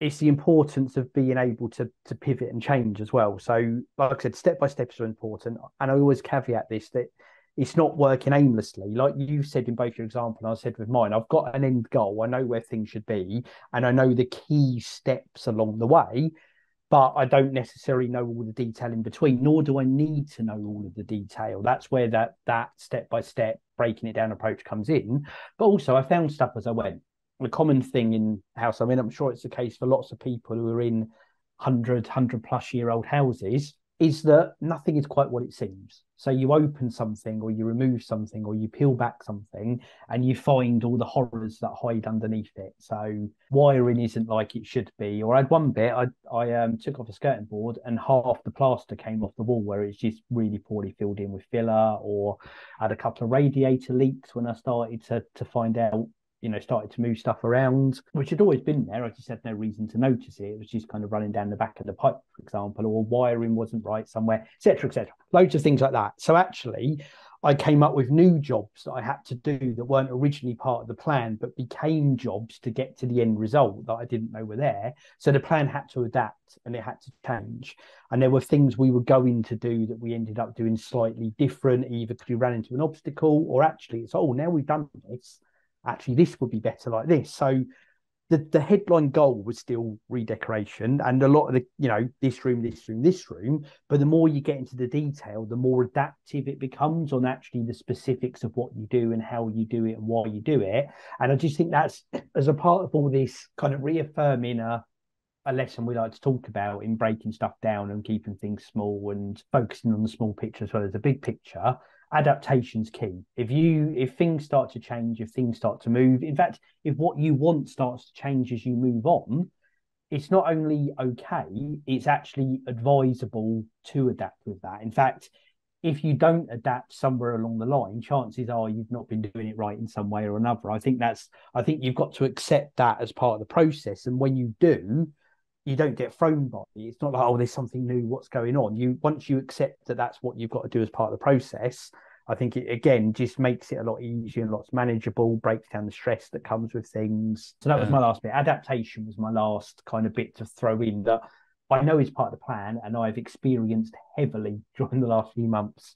it's the importance of being able to to pivot and change as well. So, like I said, step by steps are important, and I always caveat this that it's not working aimlessly. Like you said in both your example, and I said with mine, I've got an end goal. I know where things should be, and I know the key steps along the way, but I don't necessarily know all the detail in between, nor do I need to know all of the detail. That's where that that step by step breaking it down approach comes in. But also I found stuff as I went. A common thing in house, I mean, I'm sure it's the case for lots of people who are in 100, 100 plus year old houses is that nothing is quite what it seems. So you open something or you remove something or you peel back something and you find all the horrors that hide underneath it. So wiring isn't like it should be. Or I had one bit, I, I um, took off a skirting board and half the plaster came off the wall where it's just really poorly filled in with filler or I had a couple of radiator leaks when I started to, to find out you know, started to move stuff around, which had always been there. I just had no reason to notice it. It was just kind of running down the back of the pipe, for example, or wiring wasn't right somewhere, etc., etc. Loads of things like that. So actually, I came up with new jobs that I had to do that weren't originally part of the plan, but became jobs to get to the end result that I didn't know were there. So the plan had to adapt and it had to change. And there were things we were going to do that we ended up doing slightly different, either because we ran into an obstacle or actually it's, oh, now we've done this actually this would be better like this. So the, the headline goal was still redecoration and a lot of the, you know, this room, this room, this room. But the more you get into the detail, the more adaptive it becomes on actually the specifics of what you do and how you do it and why you do it. And I just think that's as a part of all this kind of reaffirming a a lesson we like to talk about in breaking stuff down and keeping things small and focusing on the small picture as well as the big picture adaptation's key. If you if things start to change, if things start to move, in fact, if what you want starts to change as you move on, it's not only okay, it's actually advisable to adapt with that. In fact, if you don't adapt somewhere along the line, chances are you've not been doing it right in some way or another. I think that's I think you've got to accept that as part of the process. And when you do, you don't get thrown by it. It's not like, oh, there's something new, what's going on? You once you accept that that's what you've got to do as part of the process, I think it again just makes it a lot easier and lots manageable, breaks down the stress that comes with things. So that yeah. was my last bit. Adaptation was my last kind of bit to throw in that I know is part of the plan and I've experienced heavily during the last few months.